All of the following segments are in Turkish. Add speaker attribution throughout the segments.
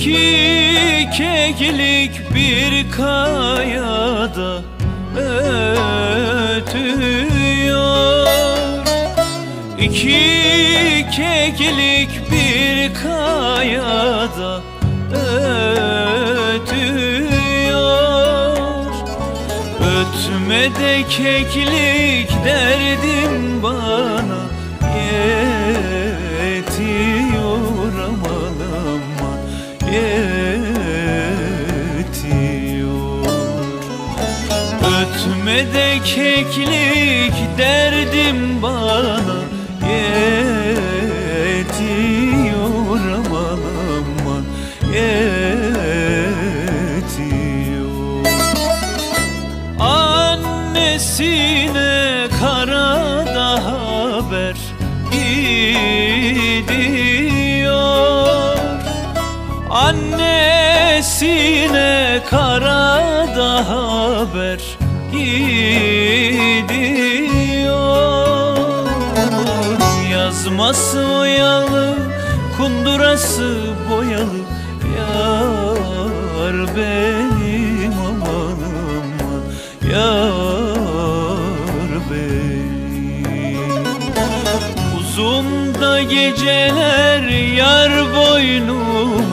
Speaker 1: İki keklik bir kayada ötüyor. İki keklik bir kayada ötüyor. Ötme de keklik derdim bana aman yetiyor. Ötme de keklik derdim bana yetiyor aman aman yetiyor. Annesine karada haber gidiyor Annesine karada haber gidiyor. Yazması oyalı, kundurası boyalı Yar benim aman aman Yar benim. Uzun da geceler yar boynuma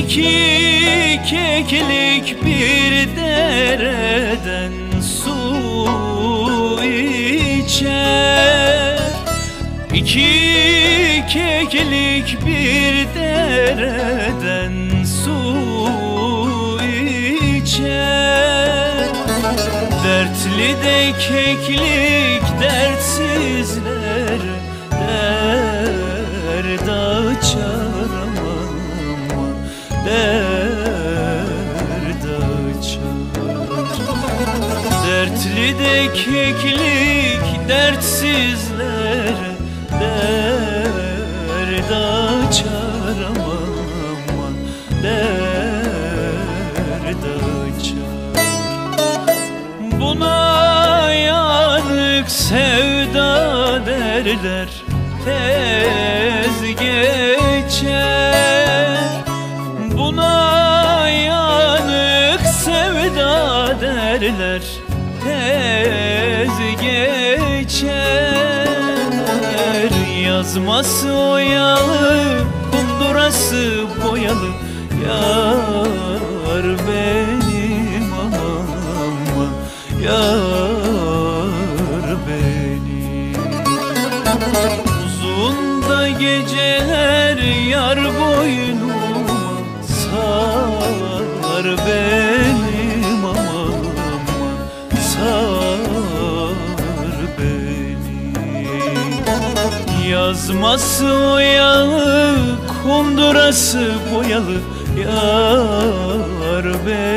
Speaker 1: İki keklik bir dereden su içer. İki keklik bir dereden su içer. Dertli de keklik dertsizler Derd açar Derd açar. Dertli de keklik dertsizler Derd açar. Aman aman Derd açar. Buna yanık sevda derler Tez geçer Buna yanık sevda derler Tez geçer. Yazması oyalı Kundurası boyalı Yar benim aman Yar benim. Uzun da geceler yar Yazması oyalı Kundurası boyalı Yar benim